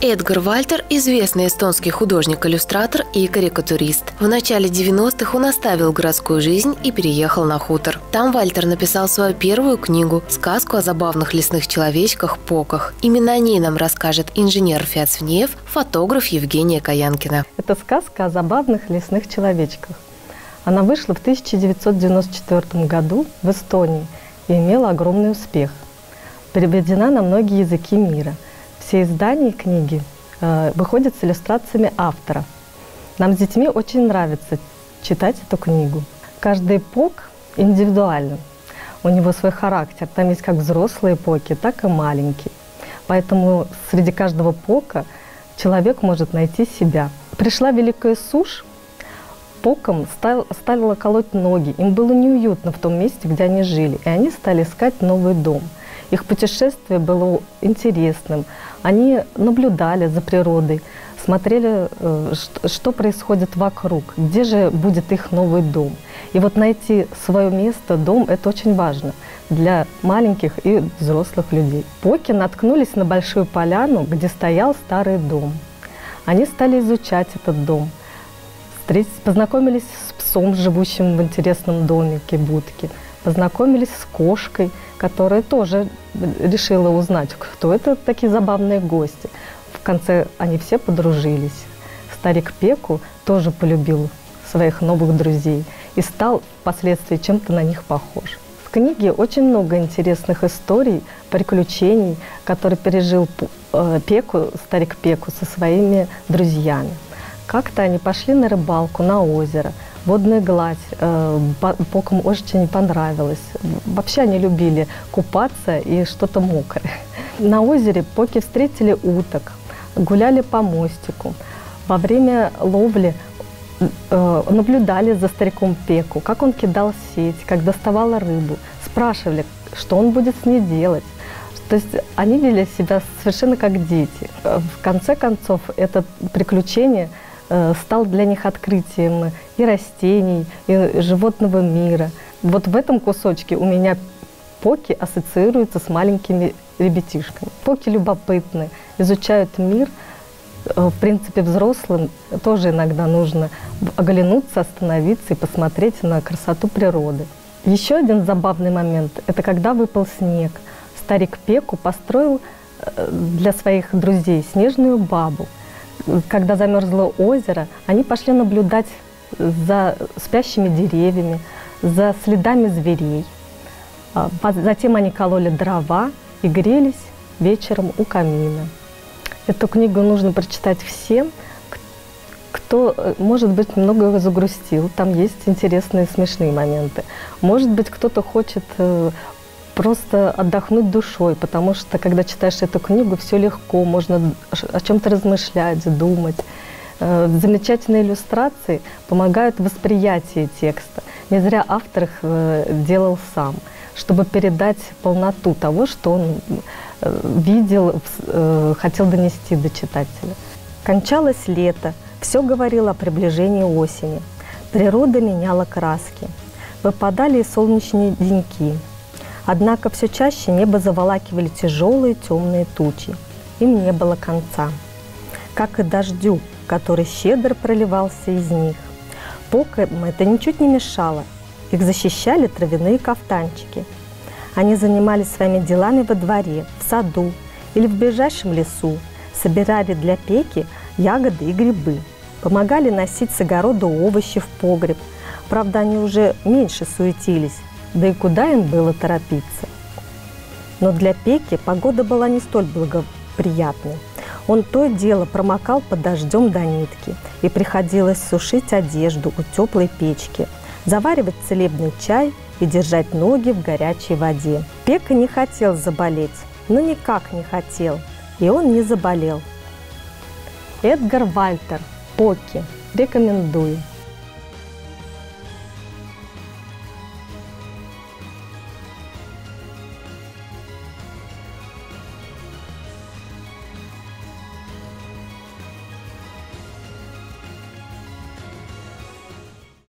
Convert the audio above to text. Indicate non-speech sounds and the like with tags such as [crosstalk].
Эдгар Вальтер – известный эстонский художник-иллюстратор и карикатурист. В начале 90-х он оставил городскую жизнь и переехал на хутор. Там Вальтер написал свою первую книгу – сказку о забавных лесных человечках-поках. Именно о ней нам расскажет инженер Фиацвнеев, фотограф Евгения Каянкина. Это сказка о забавных лесных человечках. Она вышла в 1994 году в Эстонии и имела огромный успех. Переведена на многие языки мира – все издания книги э, выходят с иллюстрациями автора. Нам с детьми очень нравится читать эту книгу. Каждый эпок индивидуален. У него свой характер. Там есть как взрослые эпоки, так и маленькие. Поэтому среди каждого пока человек может найти себя. Пришла великая сушь, поком стал, колоть ноги. Им было неуютно в том месте, где они жили. И они стали искать новый дом – их путешествие было интересным. Они наблюдали за природой, смотрели, э, что происходит вокруг, где же будет их новый дом. И вот найти свое место, дом, это очень важно для маленьких и взрослых людей. Поки наткнулись на большую поляну, где стоял старый дом. Они стали изучать этот дом, познакомились с псом, живущим в интересном домике, будке, познакомились с кошкой – которая тоже решила узнать, кто это такие забавные гости. В конце они все подружились. Старик Пеку тоже полюбил своих новых друзей и стал впоследствии чем-то на них похож. В книге очень много интересных историй, приключений, которые пережил э, Пеку, старик Пеку со своими друзьями. Как-то они пошли на рыбалку на озеро – водная гладь. Э, Бокам очень понравилось. Вообще они любили купаться и что-то мокрое. [laughs] На озере Поки встретили уток, гуляли по мостику. Во время ловли э, наблюдали за стариком Пеку, как он кидал сеть, как доставала рыбу. Спрашивали, что он будет с ней делать. То есть они вели себя совершенно как дети. В конце концов, это приключение – Э, стал для них открытием и растений, и животного мира. Вот в этом кусочке у меня поки ассоциируются с маленькими ребятишками. Поки любопытны, изучают мир. Э, в принципе, взрослым тоже иногда нужно оглянуться, остановиться и посмотреть на красоту природы. Еще один забавный момент – это когда выпал снег. Старик Пеку построил э, для своих друзей снежную бабу – когда замерзло озеро, они пошли наблюдать за спящими деревьями, за следами зверей. А, затем они кололи дрова и грелись вечером у камина. Эту книгу нужно прочитать всем, кто, э, может быть, много загрустил. Там есть интересные, смешные моменты. Может быть, кто-то хочет э, просто отдохнуть душой, потому что, когда читаешь эту книгу, все легко, можно о чем-то размышлять, думать. Э, замечательные иллюстрации помогают в восприятии текста. Не зря автор их э, делал сам, чтобы передать полноту того, что он э, видел, хотел донести до читателя. Кончалось лето, все говорило о приближении осени. Природа меняла краски. Выпадали и солнечные деньки – Однако все чаще небо заволакивали тяжелые темные тучи. Им не было конца. Как и дождю, который щедро проливался из них. Покам это ничуть не мешало. Их защищали травяные кафтанчики. Они занимались своими делами во дворе, в саду или в ближайшем лесу, собирали для пеки ягоды и грибы, помогали носить с огорода овощи в погреб. Правда, они уже меньше суетились, да и куда им было торопиться? Но для Пеки погода была не столь благоприятной. Он то дело промокал под дождем до нитки, и приходилось сушить одежду у теплой печки, заваривать целебный чай и держать ноги в горячей воде. Пека не хотел заболеть, но никак не хотел, и он не заболел. Эдгар Вальтер, Поки, рекомендую.